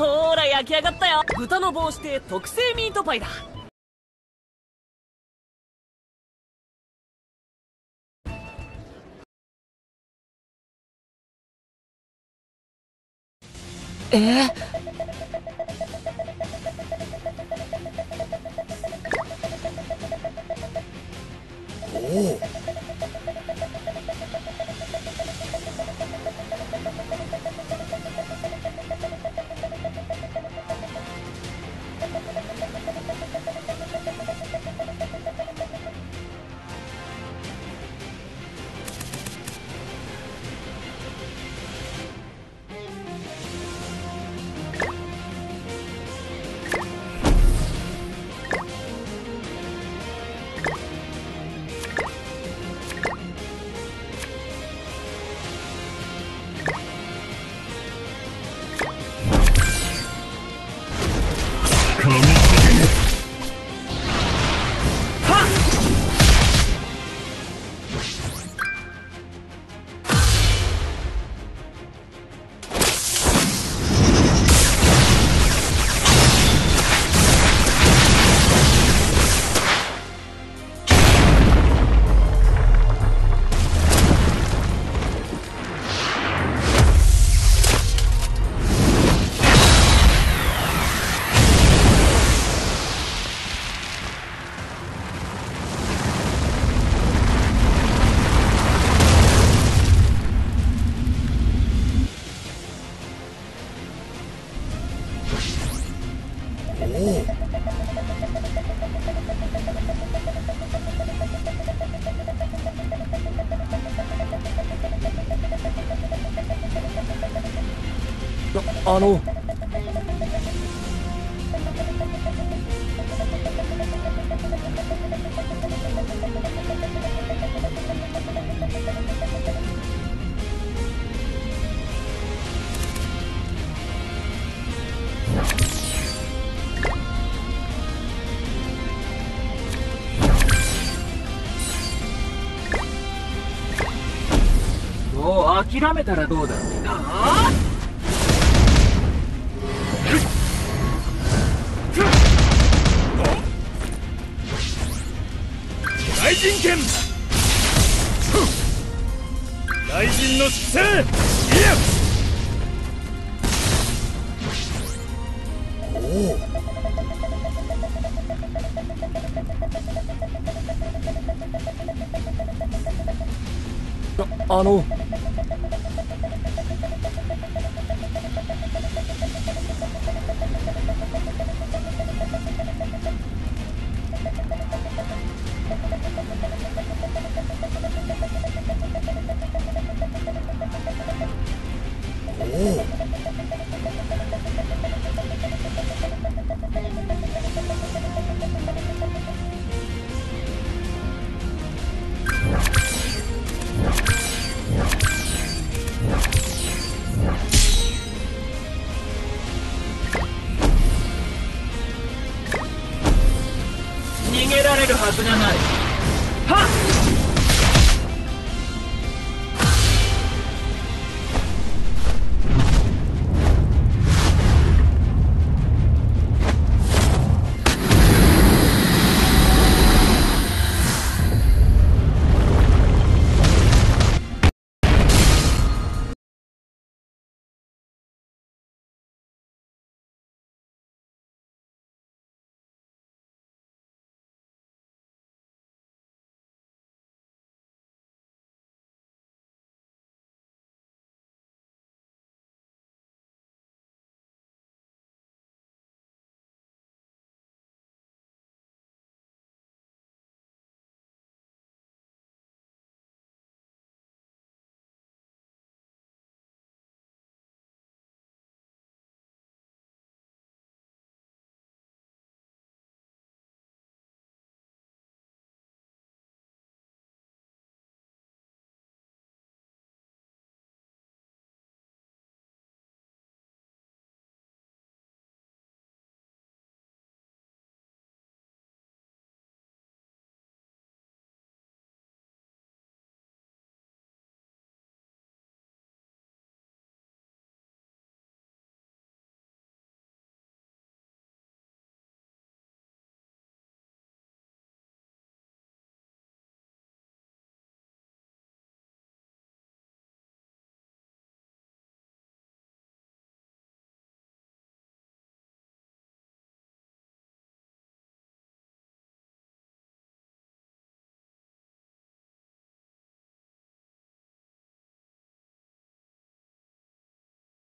ほら焼き上がったよ。豚の帽子で特製ミートパイだ。えー？あのもう諦めたらどうだ？ああ？大人剣大臣の粛清いやおおあのはずがない。